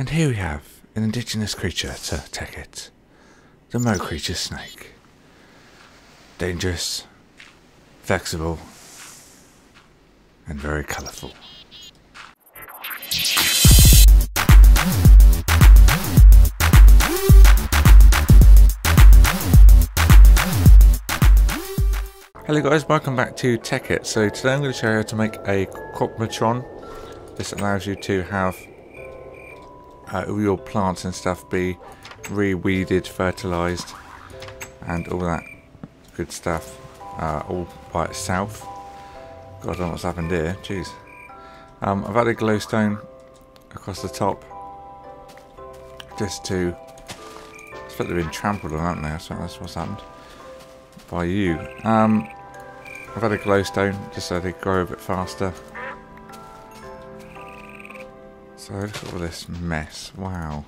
And here we have an indigenous creature to Tekkit, the Mo creature snake. Dangerous, flexible, and very colourful. Hello guys, welcome back to Tekkit. So today I'm going to show you how to make a Cropmatron. This allows you to have uh, your plants and stuff be re-weeded, fertilised and all that good stuff uh, all by itself. God, I don't know what's happened here. Jeez. Um, I've added glowstone across the top just to... It's like they've been trampled on, haven't they? So that's what's happened by you. Um, I've added glowstone just so they grow a bit faster. So look at all this mess. Wow.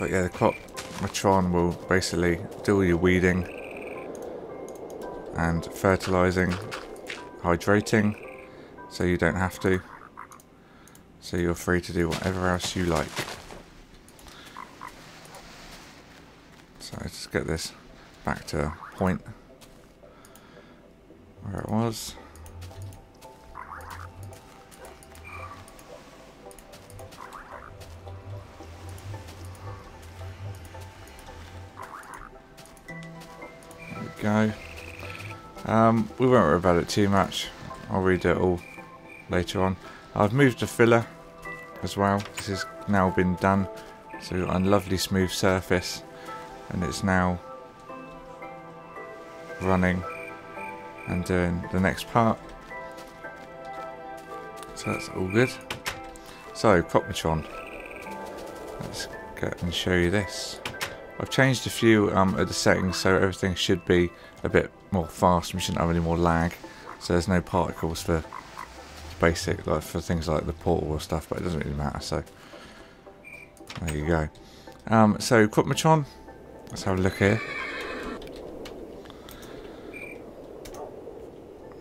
But yeah, the crop matron will basically do all your weeding and fertilizing, hydrating, so you don't have to. So you're free to do whatever else you like. So let's get this back to point where it was. Go. Um, we won't worry about it too much. I'll read it all later on. I've moved the filler as well. This has now been done. So a lovely smooth surface and it's now running and doing the next part. So that's all good. So, Cropmatron. Let's go and show you this. I've changed a few um, of the settings so everything should be a bit more fast. We shouldn't have any more lag. So there's no particles for basic, like for things like the portal or stuff, but it doesn't really matter. So there you go. Um, so Cropmatron, let's have a look here.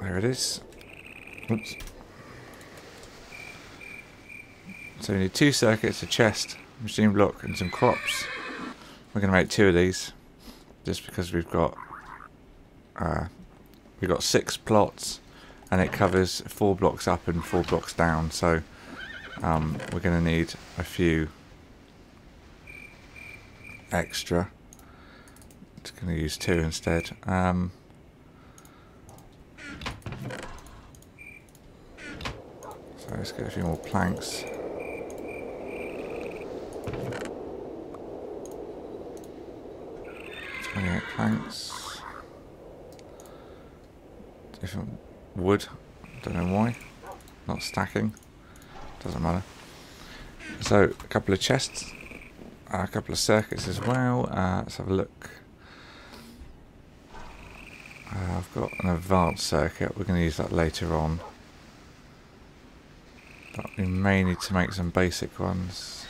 There it is. Oops. So we need two circuits, a chest, machine block, and some crops. We're going to make two of these, just because we've got uh, we've got six plots, and it covers four blocks up and four blocks down. So um, we're going to need a few extra. Just going to use two instead. Um, so let's get a few more planks. Planks. Different wood. Don't know why. Not stacking. Doesn't matter. So a couple of chests, a couple of circuits as well. Uh, let's have a look. Uh, I've got an advanced circuit. We're going to use that later on. But we may need to make some basic ones.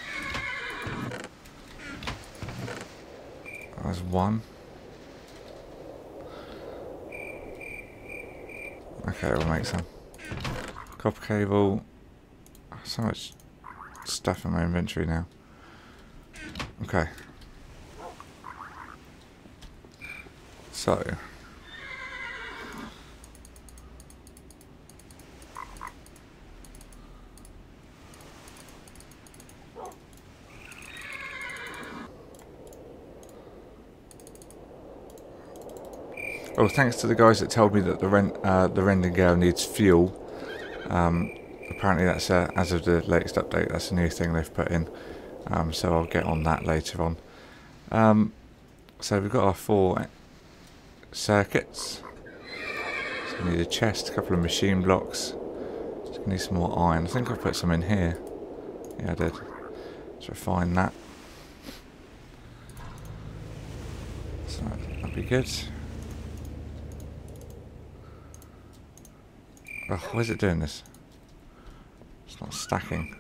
There's one. Okay, we'll make some. Copper cable. So much stuff in my inventory now. Okay. So. Oh, thanks to the guys that told me that the rent, uh, the rending needs fuel. Um, apparently, that's as of the latest update. That's a new thing they've put in. Um, so I'll get on that later on. Um, so we've got our four circuits. So we need a chest, a couple of machine blocks. Need some more iron. I think I put some in here. Yeah, I did. Let's refine that. So that'd be good. Oh, why is it doing this? It's not stacking.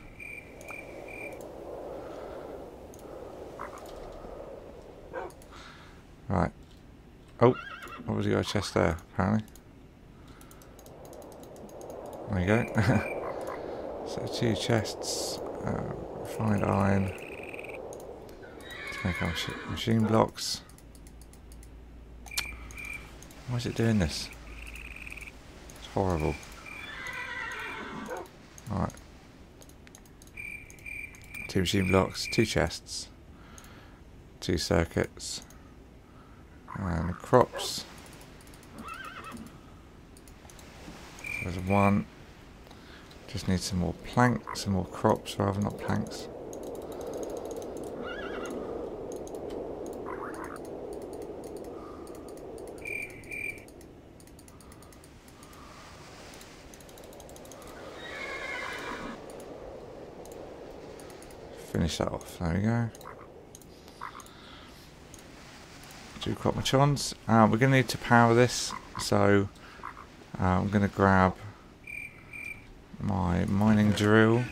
Right. Oh, what was your chest there, apparently? There you go. so two chests, uh, refined iron to make our machine blocks. Why is it doing this? It's horrible. Alright. Two machine blocks, two chests, two circuits, and crops. There's one. Just need some more planks, some more crops rather, not planks. Off. There we go. Two crop matrons. Uh, we're going to need to power this, so uh, I'm going to grab my mining drill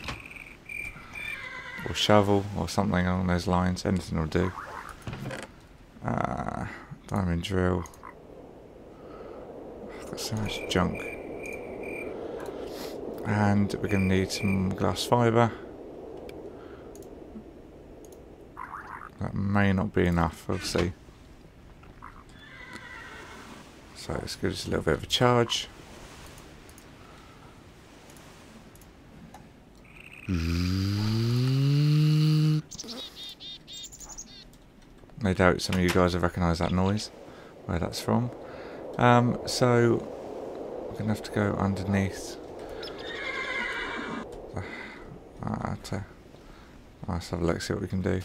or shovel or something along those lines. Anything will do. Uh, diamond drill. I've got so much junk. And we're going to need some glass fibre. That may not be enough, we'll see. So let's give us a little bit of a charge. No doubt some of you guys have recognised that noise, where that's from. Um, so, we're going to have to go underneath. Uh, to, let's have a look, see what we can do.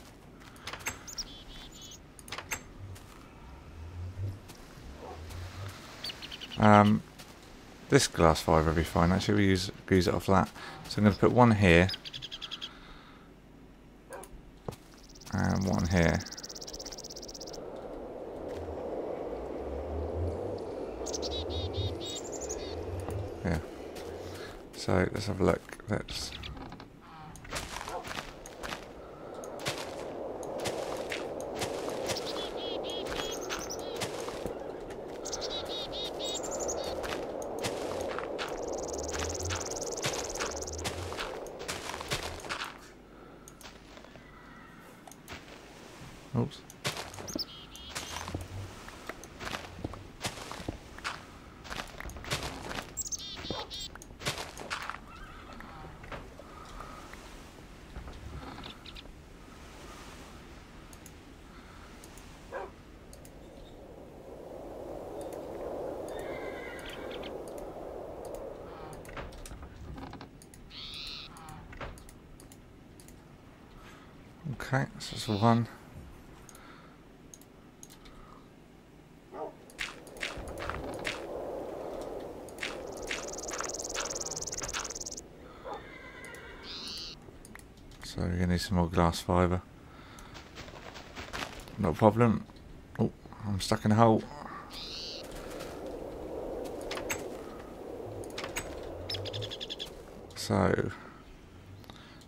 Um, this glass fibre will be fine. Actually, we use use it off that. So I'm going to put one here and one here. Yeah. So let's have a look. Let's Oops. Okay, so that's one. So we're going to need some more glass fibre. No problem. Oh, I'm stuck in a hole. So,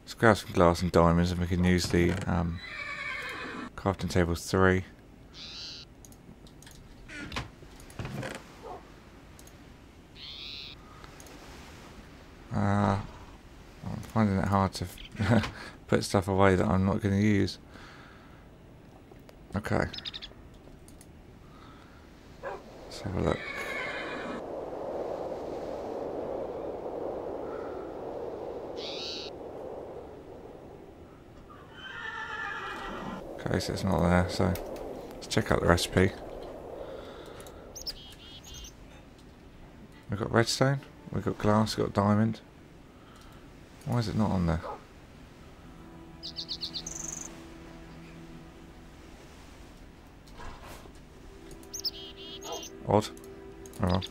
let's grab some glass and diamonds and we can use the um, crafting table 3. Uh, I'm finding it hard to put stuff away that I'm not going to use. Okay. Let's have a look. Okay, so it's not there, so let's check out the recipe. We've got redstone, we've got glass, we've got diamond. Why is it not on there? Odd. Oh well.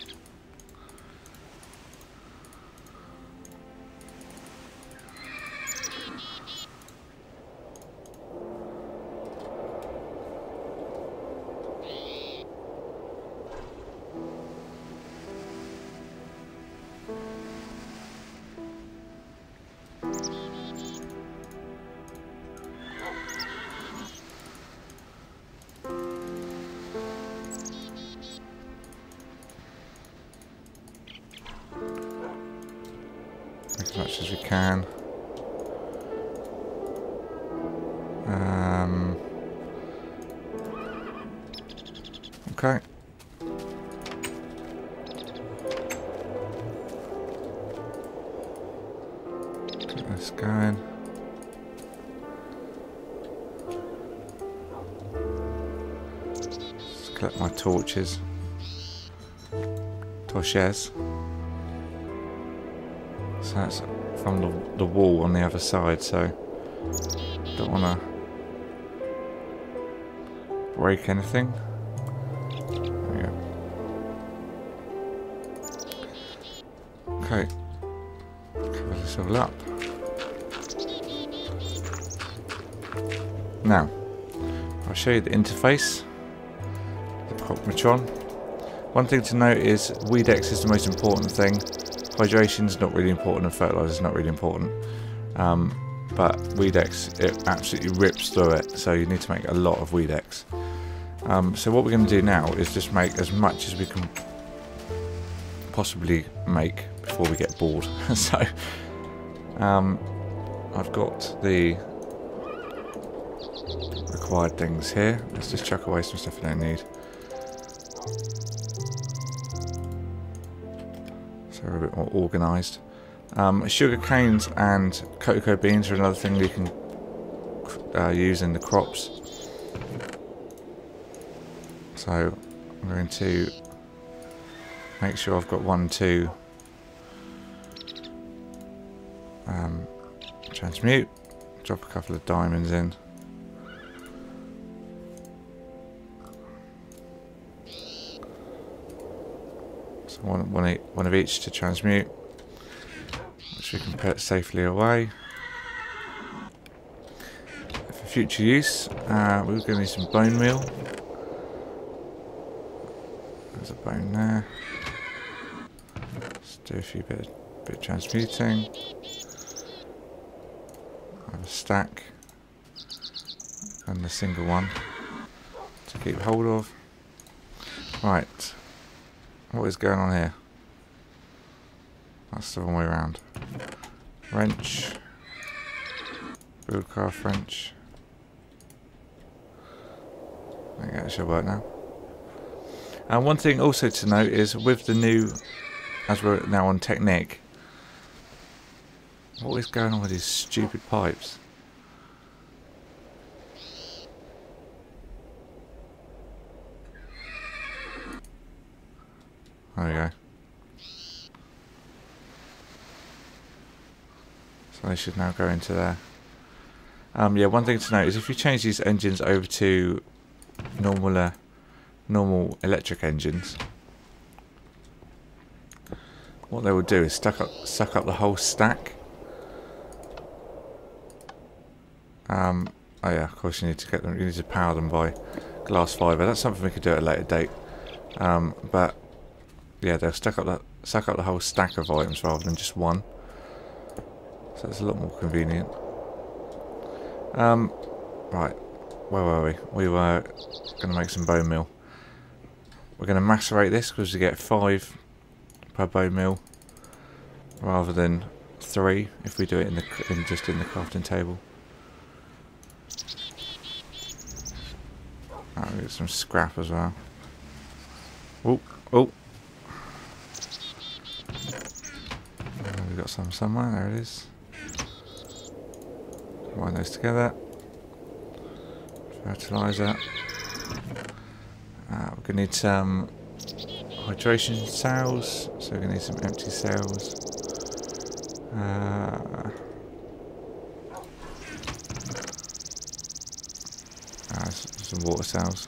As much as we can. Um, okay. Get this going. Let's collect my torches. Torches. So that's from the, the wall on the other side, so don't want to break anything. There we go. Okay. Cover this all up. Now, I'll show you the interface. The Cropmatron. One thing to note is Weedex is the most important thing. Hydration is not really important and fertilizer is not really important. Um, but Weedex, it absolutely rips through it, so you need to make a lot of Weedex. Um, so what we're going to do now is just make as much as we can possibly make before we get bored. so um, I've got the required things here. Let's just chuck away some stuff we don't need. We're a bit more organised. Um, sugar canes and cocoa beans are another thing we can uh, use in the crops. So I'm going to make sure I've got one to um, transmute, drop a couple of diamonds in. One, one, one of each to transmute which we can put safely away. For future use, uh, we're going to need some bone meal. There's a bone there. Let's do a few bit, bit transmuting. Have a stack and a single one to keep hold of. Right, what is going on here? That's the wrong way around. Wrench. Buildcraft wrench. I think that should work now. And one thing also to note is with the new, as we're now on Technic, what is going on with these stupid pipes? There we go. So they should now go into there. Um, yeah, one thing to note is if you change these engines over to normal, uh, normal electric engines, what they will do is suck up, suck up the whole stack. Um, oh yeah, of course you need to get them. You need to power them by glass fiber. That's something we could do at a later date. Um, but yeah, they'll suck up the suck up the whole stack of items rather than just one. So it's a lot more convenient. Um, right, where were we? We were going to make some bone meal. We're going to macerate this because we get five per bone meal rather than three if we do it in the in just in the crafting table. Right, we get some scrap as well. Oh, oh. We got some somewhere. There it is. Combine those together. Fertilizer. Uh, we're going to need some hydration cells, so we're going to need some empty cells. Uh, uh, some water cells.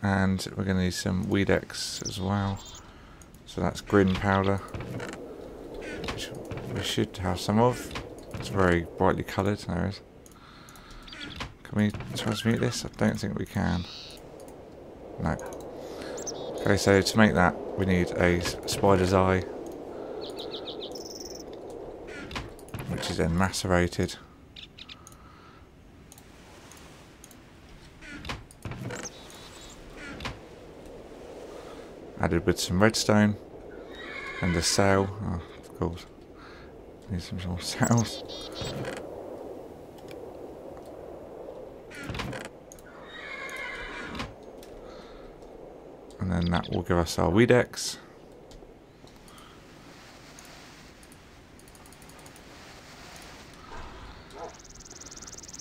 And we're going to need some Weedex as well. So that's green powder, which we should have some of. It's very brightly coloured. There is. Can we transmute this? I don't think we can. No. Okay, so to make that, we need a spider's eye, which is then macerated. Added with some redstone and a sail. Oh, course, Need some more cells. And then that will give us our Weedex.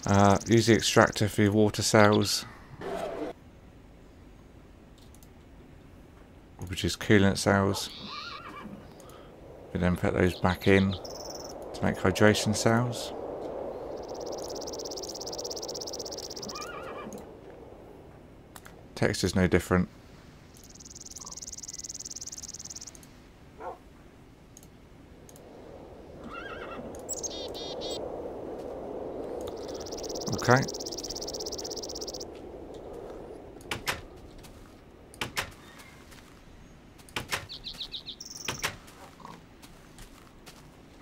Uh, use the extractor for your water cells. Which is coolant cells. We then put those back in to make hydration cells. Text is no different. Okay.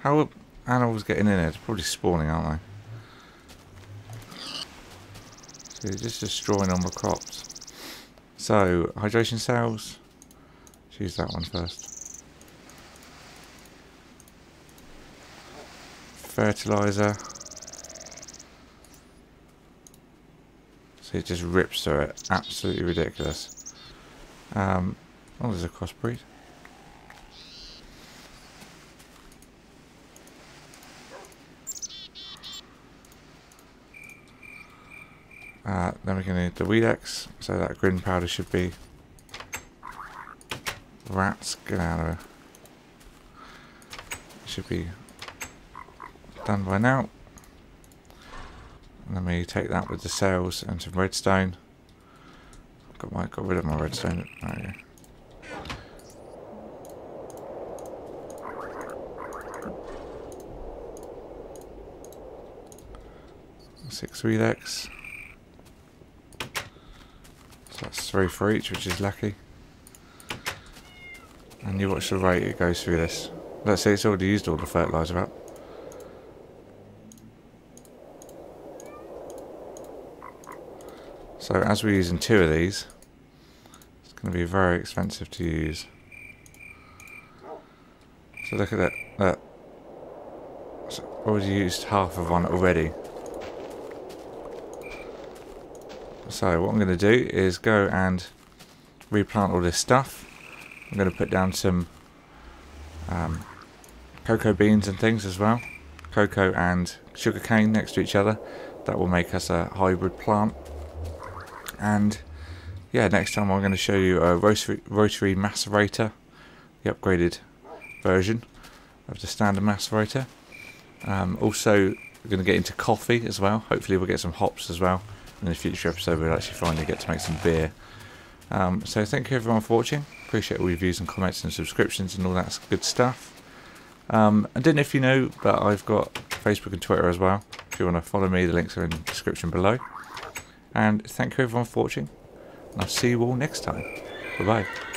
How are animals getting in there? They're probably spawning, aren't they? So you're just destroying all my crops. So, hydration cells. Use that one first. Fertilizer. So it just rips through it. Absolutely ridiculous. Um, oh, there's a crossbreed. Uh, then we can need the Weedex, so that green powder should be rats, get out of here. Should be done by now. Let me take that with the sails and some redstone. Got my got rid of my redstone. There Six Weedex. So that's three for each, which is lucky. And you watch the rate it goes through this. Let's see, it's already used all the fertilizer up. So as we're using two of these, it's going to be very expensive to use. So look at that. that. Already used half of one already. So what I'm going to do is go and replant all this stuff. I'm going to put down some um, cocoa beans and things as well. Cocoa and sugarcane next to each other. That will make us a hybrid plant and yeah next time I'm going to show you a rotary, rotary macerator the upgraded version of the standard macerator um, also we're going to get into coffee as well hopefully we'll get some hops as well in the future episode we'll actually finally get to make some beer um, so thank you everyone for watching appreciate all your views and comments and subscriptions and all that good stuff um, I don't know if you know but I've got Facebook and Twitter as well if you want to follow me the links are in the description below and thank you everyone for watching. I'll see you all next time. Bye bye.